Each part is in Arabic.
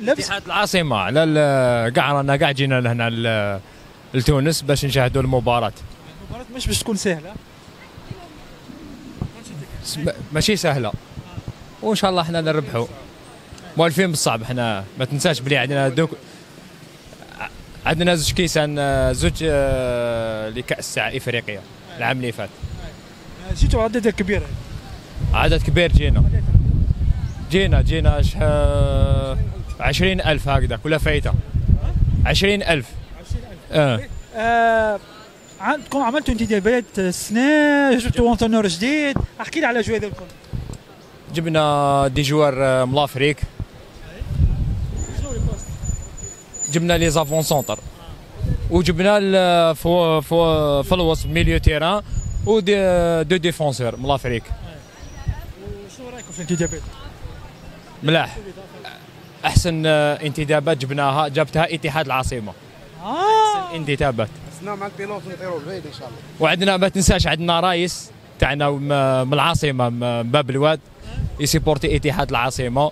لابس اتحاد العاصمة على كاع رانا كاع جينا لهنا لتونس باش نشاهدوا المباراة. المباراة مش باش تكون سهلة. ماشي سهلة. وإن شاء الله إحنا نربحوا. موالفين بالصعب إحنا. ما تنساش بلي عندنا دوك عندنا زوج كيسان زوج آه، لكأس إفريقيا العام اللي فات. جيتوا عدد كبير عدد كبير جينا. جينا جينا ش- عشرين ألف هكذا كلها فايتة. عشرين ألف. آه. آه عندكم عملتوا انتدابات السنة جبتوا entraîneur جديد احكي لي على هذا الكل جبنا des joueurs آه، من l'Afrique جبنا les avant-centres. وجبنا فو فو في الوسط milieu terrain و des deux défenseurs من l'Afrique شنو رأيكم في الانتدابات؟ ملاح أحسن آه، انتدابات جبناها جابتها اتحاد العاصمة. آه. انتدابات. سنا مع البيلوت نطيروا بعيد إن شاء الله. وعندنا ما تنساش عندنا رايس تاعنا م- من العاصمة من باب الواد ي supporter اتحاد العاصمة.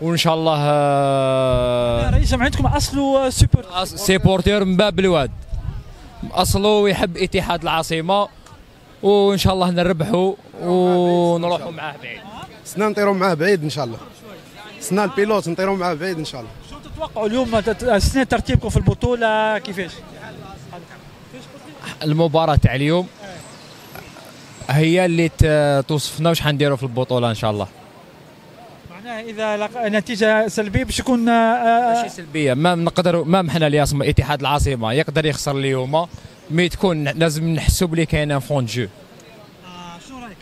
وإن شاء الله آه، رئيس جمعيتكم اصله سوبر أص- supporter من باب الواد. اصله يحب اتحاد العاصمة. وإن شاء الله نربحوا ونروحوا معاه بعيد. سنا نطيروا معاه بعيد إن شاء الله. سنا البيلوت نطيروا معاه بعيد إن شاء الله. شو تتوقعوا اليوم؟ السنة ترتيبكم في البطولة كيفاش؟ المباراة تاع اليوم هي اللي توصفنا واش حنديروا في البطولة إن شاء الله. معناها إذا لقى نتيجة سلبية باش يكون آه، ماشي سلبية. ما نقدروا ما حنا اللي اسمه اتحاد العاصمة. يقدر يخسر اليوم mais تكون لازم نحسوا بلي كاين fond jeu آه، شنو رأيك؟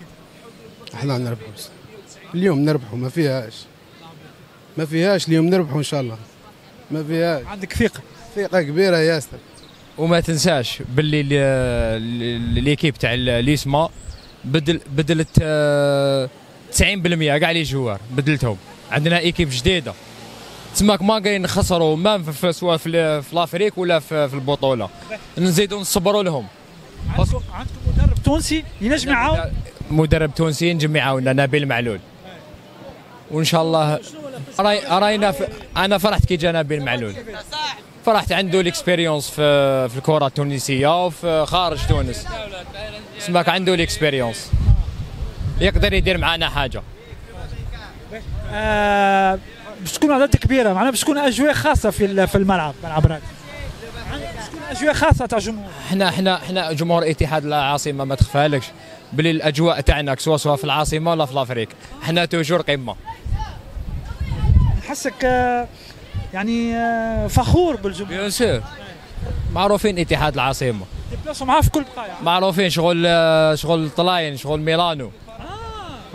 إحنا نربحوا. اليوم نربحوا ما فيهاش. ما فيهاش اليوم نربحوا إن شاء الله. ما فيهاش. عندك ثقة. ثقة كبيرة يا أستاذ. وما تنساش باللي ال- ال- l'équipe تاع l'USMA بدل بدلت آه، 90% كاع les joueurs بدلتهم. عندنا équipe جديدة. تسماك ما قاين نخسروا ما في- سواء في, l'Afrique ولا في, في البطولة. نزيدوا نصبروا لهم. عندكم عندكم مدرب تونسي ينجم يعاون؟ مدرب تونسي نجم يعاوننا نبيل معلول. وإن شاء الله راي راينا أنا فرحت كي جا نبيل معلول. فرحت عنده ال expérience في في الكرة التونسية وفي خارج تونس. سماك عنده ال expérience يقدر يدير معنا حاجة. آه، باش تكون عدد كبيرة. معناها باش تكون أجواء خاصة في في الملعب ملعب راد أجواء خاصة تاع الجمهور إحنا إحنا إحنا جمهور إتحاد العاصمة ما تخفالكش. بلي الاجواء تاعنا سواء سواء في العاصمة ولا في l'Afrique إحنا toujours قمة. نحسك آه، يعني آه، فخور بالجمهور. bien sûr معروفين اتحاد العاصمة. معاه في كل بقايع معروفين شغل شغل طليان شغل ميلانو.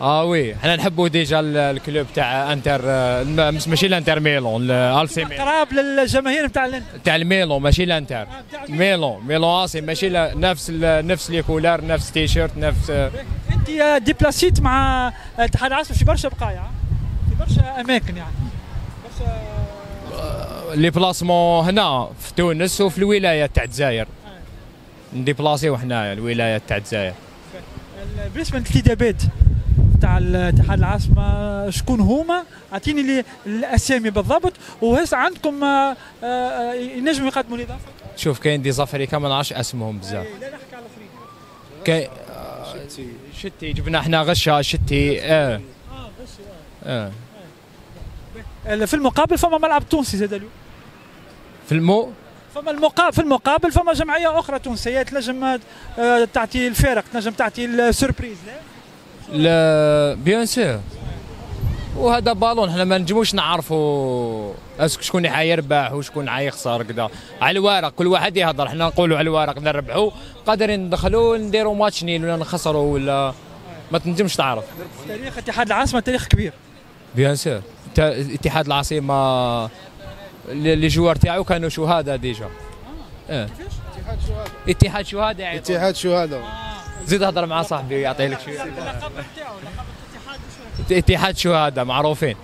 آه oui. إحنا نحبوا déjà ال- ال club تاع انتر آه، ماشي الانتر ميلون الالسي ميلون قراب للجماهير الانتر. تاع الميلون ماشي الانتر. ميلون ميلون آسي ماشي نفس نفس لي كولار نفس تيشيرت نفس آه، انت آه، ديبلاسيت مع آه، اتحاد العاصمه في برشا بقايا آه؟ في برشا اماكن يعني. برشا لي بلاسمون هنا في تونس وفي الولايه تاع الجزائر. نديبلاسيو حنايا الولايه تاع الجزائر. ال- بالنسبة للانتدابات تاع اتحاد العاصمة شكون هما؟ أعطيني لي الأسامي بالضبط وهسه عندكم آه، آه، ينجموا يقدموا لي اضافه شوف كاين دي زافريكا ما نعرفش أسمهم بزاف. لا نحكي على افريقيا كاين آه، شتي جبنا إحنا غشه شتي آه. آه ال- في المقابل فما ملعب تونسي زاد اليوم. في المو؟ فما المقابل في المقابل فما جمعية أخرى تونسية تنجم تعطي الفارق تنجم تعطي ال surprise لا لا bien sûr وهذا بالون إحنا ما نجموش نعرفوا est-ce que شكون اللي حيربح وشكون حيخسر كذا على الورق كل واحد يهضر إحنا نقولوا على الورق نربحوا قادرين ندخلوا نديروا match nul ولا نخسروا ولا ما تنجمش تعرف. تاريخ اتحاد العاصمة تاريخ كبير. bien sûr اتحاد العاصمة اللي ال les joueurs تاعو كانوا شهداء déjà. آه. اتحاد شهداء. يعني اتحاد شو هذا زيد هضر مع صاحبي يعطيه لك شوية اللقب نتاعو لقب الاتحاد اتحاد شهداء معروفين.